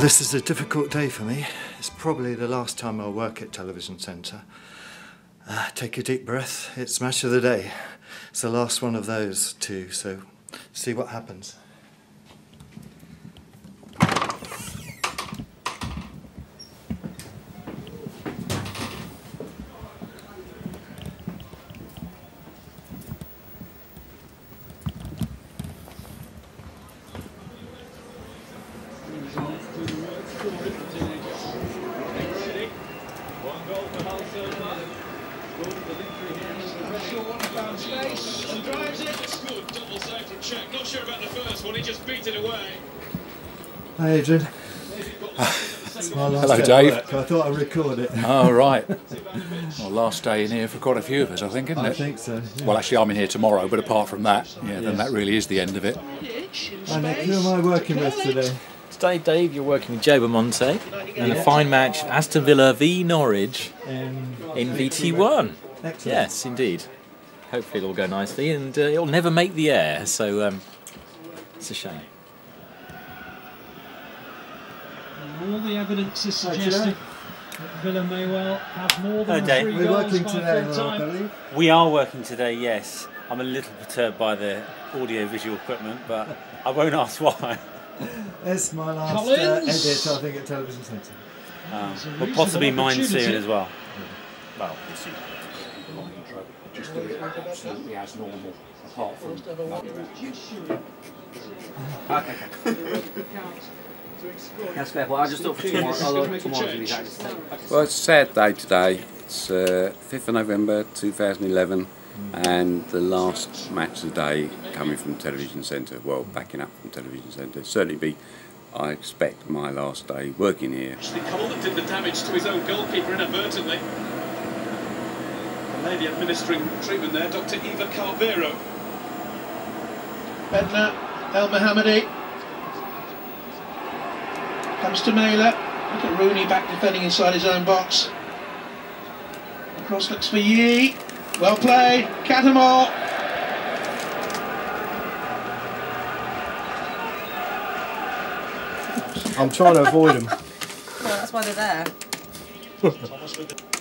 This is a difficult day for me. It's probably the last time I'll work at Television Centre. Uh, take a deep breath. It's match of the day. It's the last one of those two, so see what happens. Not sure about the first one, he just beat it away. Hi, Adrian. It's my last Hello, day Dave. work. I thought I'd record it. Oh, right. Well, last day in here for quite a few of us, I think, isn't it? I think so. yeah. Well, actually, I'm in here tomorrow, but apart from that, yeah, then that really is the end of it. Hi, Nick. Who am I working with today? Today, Dave, you're working with Joe Monte in a fine match, Aston Villa v Norwich Um, in VT1. excellent. Yes, indeed. Hopefully, it'll go nicely, and uh, it'll never make the air, so um, it's a shame. All the evidence is Hi, suggesting that Villa may well have more than Hello, three We're goals working by today, full I time. believe. We are working today, yes. I'm a little perturbed by the audio visual equipment, but I won't ask why. It's my last uh, edit, I think, at Television Centre. Um, It's but possibly mine soon as well. Well, we'll see. Just do it absolutely as normal, apart from. That's fair. Well, I just thought for tomorrow, I'll look to be exactly. Well, it's a sad day today. It's uh, 5th of November 2011, and the last match of the day coming from Television Centre. Well, backing up from Television Centre. Certainly be, I expect, my last day working here. Actually, Cole that did the damage to his own goalkeeper inadvertently. The lady administering treatment there, Dr. Eva Carvero. Bendtner El Mohammadi comes to Mailer. Look at Rooney back defending inside his own box. Cross looks for Yee. Well played. Cattermole. I'm trying to avoid them. Well, that's why they're there.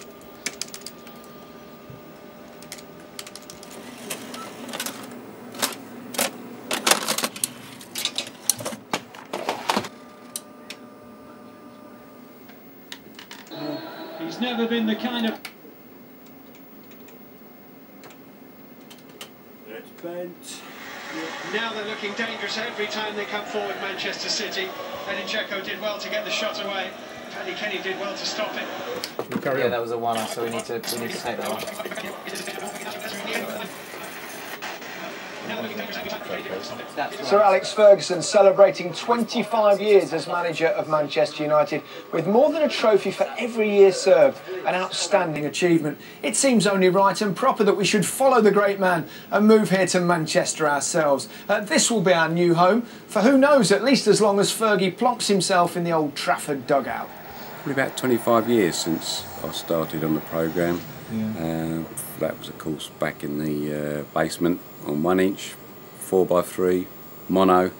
He's never been the kind of Now they're looking dangerous every time they come forward, Manchester City. Edin Dzeko did well to get the shot away. Paddy Kenny did well to stop it. Yeah, that was a one-off, so we need to we need to take that one. Sir Alex Ferguson celebrating 25 years as manager of Manchester United with more than a trophy for every year served. An outstanding achievement. It seems only right and proper that we should follow the great man and move here to Manchester ourselves. Uh, this will be our new home for who knows, at least as long as Fergie plonks himself in the old Trafford dugout. Probably about 25 years since I started on the programme. Uh, that was, of course, back in the uh, basement on one inch, four by three, mono.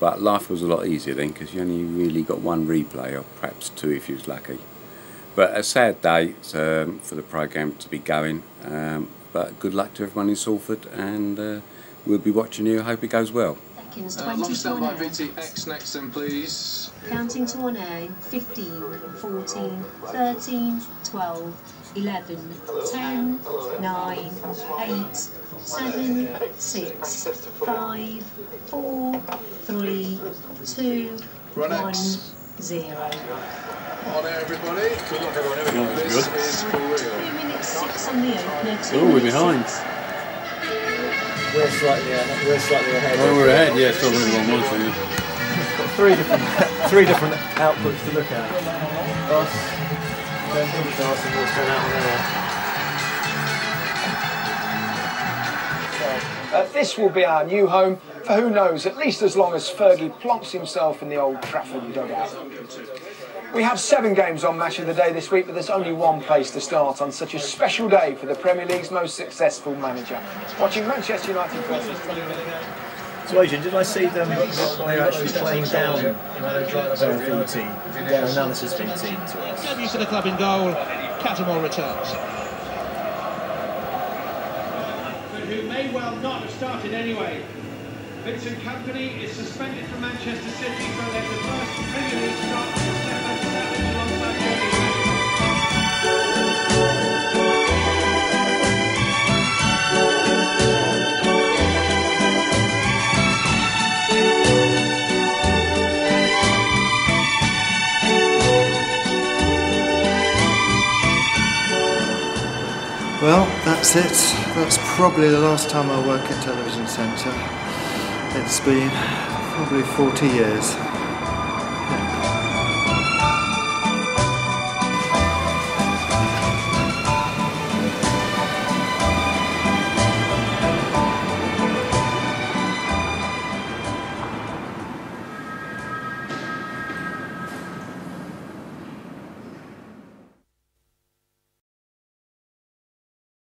But life was a lot easier then because you only really got one replay, or perhaps two if you was lucky. But a sad day um, for the programme to be going. Um, but good luck to everyone in Salford, and uh, we'll be watching you. Hope it goes well. Seconds, Uh, 20 long to stand one by. VTX next then, please. Counting to one air. 15, 14, 13, 12, 11, 10, 9, 8, 7, 6, 5, 4, 3, 2, Run 1, X. 0. On air, everybody. Good luck, everyone. This is for real. 2 minutes 6 on the opener. Oh, we're behind. 6. We're slightly ahead. We're slightly ahead. Oh, we're ahead, yeah, still only one one, so yeah. got three different three different outputs to look at. Us, then broadcast, and what's going out on there. Uh, this will be our new home for who knows, at least as long as Fergie plonks himself in the old Trafford dugout. We have seven games on Match of the Day this week, but there's only one place to start on such a special day for the Premier League's most successful manager. Watching Manchester United versus So Adrian, did I see them they were actually playing down their VT, their analysis VT to us? Debut for the club in goal. Cattermole returns. But Who may well not have started anyway. Vincent Kompany is suspended from Manchester City for their first Premier League start for Stefan Savić alongside Jamie Well, that's it. That's probably the last time I work at Television Centre. It's been probably 40 years.